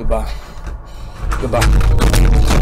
Goodbye. Goodbye.